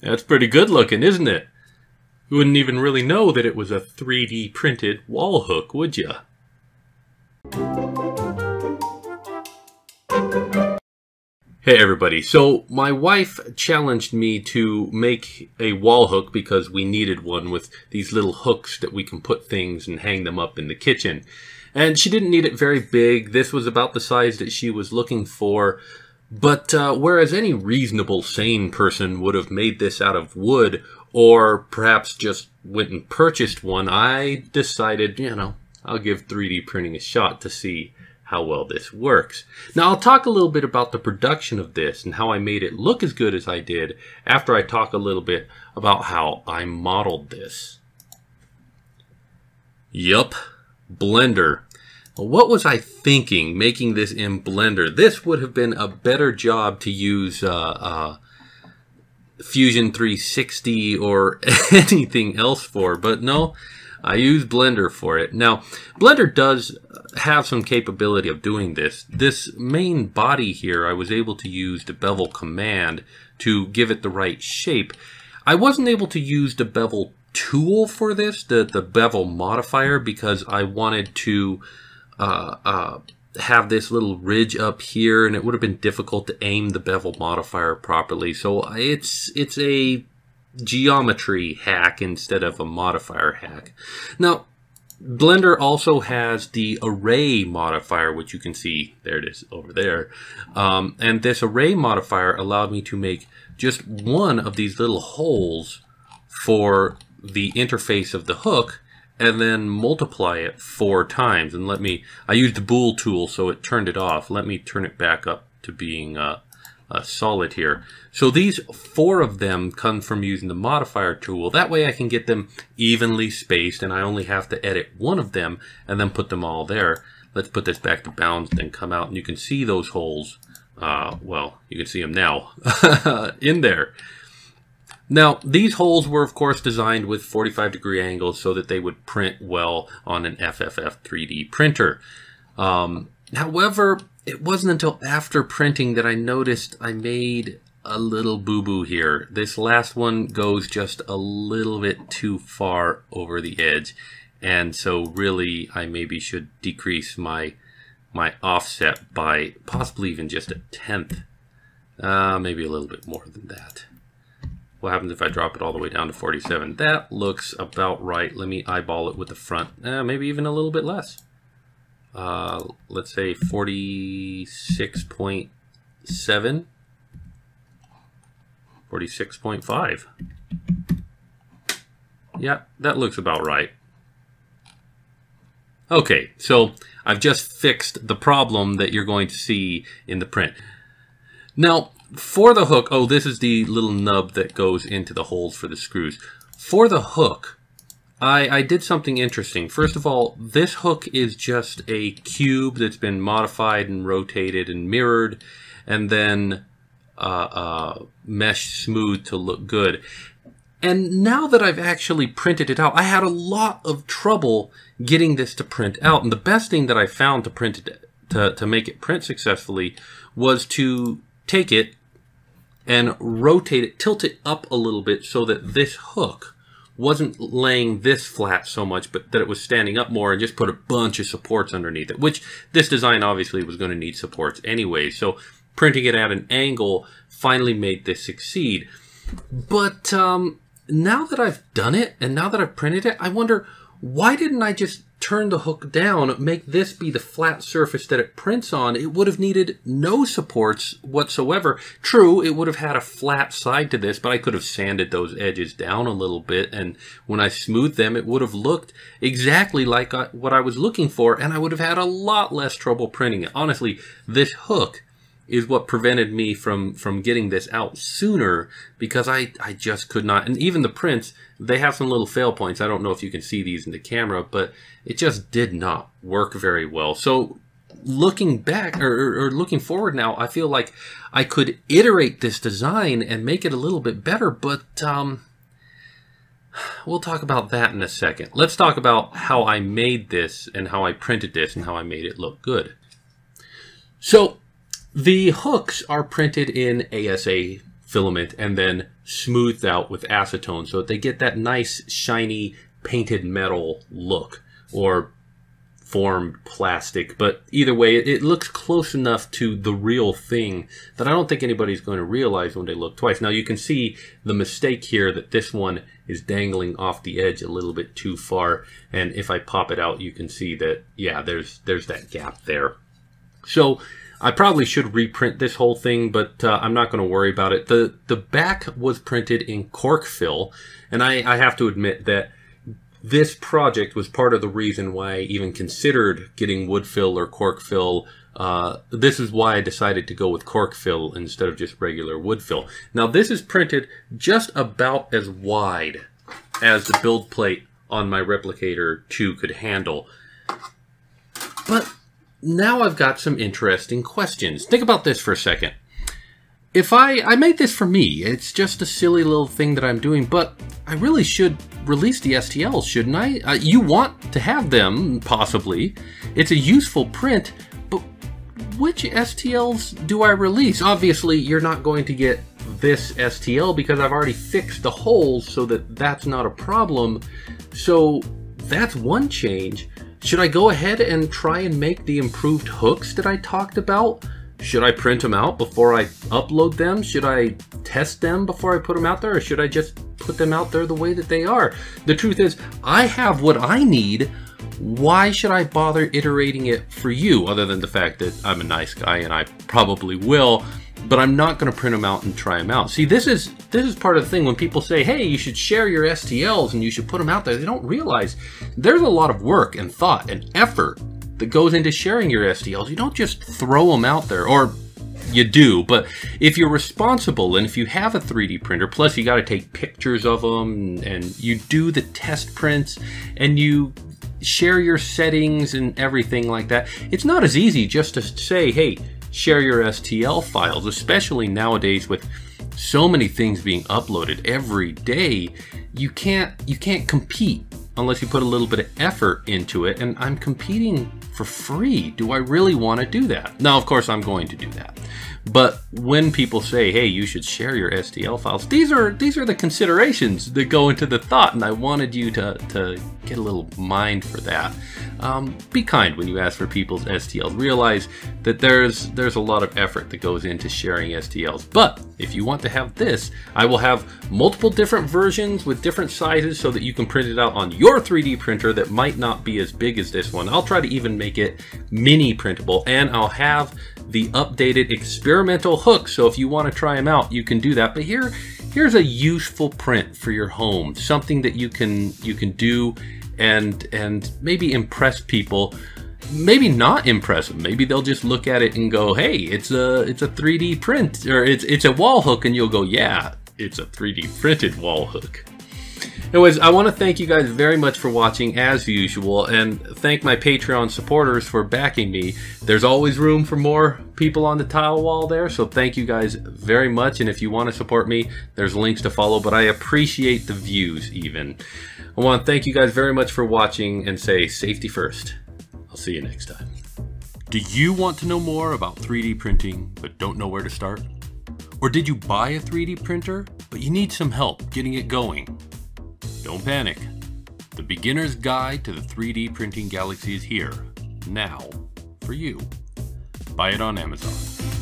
That's pretty good looking, isn't it? You wouldn't even really know that it was a 3D printed wall hook, would you? Hey everybody, so my wife challenged me to make a wall hook because we needed one with these little hooks that we can put things and hang them up in the kitchen. And she didn't need it very big, this was about the size that she was looking for. But uh, whereas any reasonable, sane person would have made this out of wood, or perhaps just went and purchased one, I decided, you know, I'll give 3D printing a shot to see how well this works. Now I'll talk a little bit about the production of this and how I made it look as good as I did after I talk a little bit about how I modeled this. Yup, Blender. What was I thinking making this in Blender? This would have been a better job to use uh, uh, Fusion 360 or anything else for, but no, I use Blender for it. Now, Blender does have some capability of doing this. This main body here, I was able to use the bevel command to give it the right shape. I wasn't able to use the bevel tool for this, the, the bevel modifier, because I wanted to uh, uh, have this little ridge up here and it would have been difficult to aim the bevel modifier properly. So it's, it's a geometry hack instead of a modifier hack. Now, Blender also has the array modifier, which you can see, there it is over there. Um, and this array modifier allowed me to make just one of these little holes for the interface of the hook and then multiply it four times. And let me, I used the bool tool, so it turned it off. Let me turn it back up to being uh, uh, solid here. So these four of them come from using the modifier tool. That way I can get them evenly spaced and I only have to edit one of them and then put them all there. Let's put this back to bounds and come out and you can see those holes. Uh, well, you can see them now in there. Now, these holes were of course designed with 45 degree angles so that they would print well on an FFF 3D printer. Um, however, it wasn't until after printing that I noticed I made a little boo-boo here. This last one goes just a little bit too far over the edge. And so really I maybe should decrease my my offset by possibly even just a tenth. Uh, maybe a little bit more than that. What happens if I drop it all the way down to 47? That looks about right. Let me eyeball it with the front. Uh, maybe even a little bit less. Uh, let's say 46.7. 46.5. Yeah, that looks about right. Okay, so I've just fixed the problem that you're going to see in the print. Now, for the hook, oh, this is the little nub that goes into the holes for the screws. For the hook, I, I did something interesting. First of all, this hook is just a cube that's been modified and rotated and mirrored, and then uh, uh, mesh smooth to look good. And now that I've actually printed it out, I had a lot of trouble getting this to print out. And the best thing that I found to print it, to, to make it print successfully was to take it and rotate it, tilt it up a little bit so that this hook wasn't laying this flat so much, but that it was standing up more and just put a bunch of supports underneath it, which this design obviously was going to need supports anyway. So printing it at an angle finally made this succeed. But um, now that I've done it and now that I've printed it, I wonder why didn't I just turn the hook down, make this be the flat surface that it prints on, it would have needed no supports whatsoever. True, it would have had a flat side to this, but I could have sanded those edges down a little bit, and when I smoothed them, it would have looked exactly like what I was looking for, and I would have had a lot less trouble printing it. Honestly, this hook is what prevented me from from getting this out sooner because I I just could not. And even the prints they have some little fail points. I don't know if you can see these in the camera but it just did not work very well. So looking back or, or, looking forward now I feel like I could iterate this design and make it a little bit better but um we'll talk about that in a second. Let's talk about how I made this and how I printed this and how I made it look good. So the hooks are printed in ASA filament and then smoothed out with acetone so that they get that nice shiny painted metal look or formed plastic. But either way, it, it, looks close enough to the real thing that I don't think anybody's going to realize when they look twice. Now you can see the mistake here that this one is dangling off the edge a little bit too far. And if I pop it out, you can see that, yeah, there's, there's that gap there. So I probably should reprint this whole thing, but uh, I'm not going to worry about it. The the back was printed in cork fill, and I, I have to admit that this project was part of the reason why I even considered getting wood fill or cork fill. Uh, this is why I decided to go with cork fill instead of just regular wood fill. Now this is printed just about as wide as the build plate on my Replicator 2 could handle. But now I've got some interesting questions. Think about this for a second. If I, I made this for me, it's just a silly little thing that I'm doing, but I really should release the STLs, shouldn't I? Uh, you want to have them, possibly. It's a useful print, but which STLs do I release? Obviously, you're not going to get this STL because I've already fixed the holes so that that's not a problem. So that's one change. Should I go ahead and try and make the improved hooks that I talked about? Should I print them out before I upload them? Should I test them before I put them out there? Or should I just put them out there the way that they are? The truth is, I have what I need. Why should I bother iterating it for you other than the fact that I'm a nice guy and I probably will? but I'm not going to print them out and try them out. See, this is this is part of the thing when people say, "Hey, you should share your STLs and you should put them out there." They don't realize there's a lot of work and thought and effort that goes into sharing your STLs. You don't just throw them out there, or you do, but if you're responsible and if you have a 3D printer, plus you got to take pictures of them and you do the test prints and you share your settings and everything like that, it's not as easy just to say, hey, share your STL files, especially nowadays with so many things being uploaded every day. You can't you can't compete unless you put a little bit of effort into it and I'm competing for free. Do I really want to do that? Now, of course, I'm going to do that. But when people say, "Hey, you should share your STL files," these are these are the considerations that go into the thought, and I wanted you to to get a little mind for that. Um, be kind when you ask for people's STLs. Realize that there's there's a lot of effort that goes into sharing STLs. But if you want to have this, I will have multiple different versions with different sizes so that you can print it out on your 3D printer that might not be as big as this one. I'll try to even make it mini printable, and I'll have the updated experimental hook. So if you want to try them out, you can do that. But here, here's a useful print for your home, something that you can you can do and and maybe impress people. Maybe not impress them. Maybe they'll just look at it and go, "Hey, it's a it's a 3D print, or it's it's a wall hook," and you'll go, "Yeah, it's a 3D printed wall hook." Anyways, I want to thank you guys very much for watching as usual and thank my Patreon supporters for backing me. There's always room for more people on the tile wall there, so thank you guys very much. And if you want to support me, there's links to follow, but I appreciate the views even. I want to thank you guys very much for watching and say safety first. I'll see you next time. Do you want to know more about 3D printing but don't know where to start? Or did you buy a 3D printer but you need some help getting it going? Don't panic. The beginner's guide to the 3D printing galaxy is here, now, for you. Buy it on Amazon.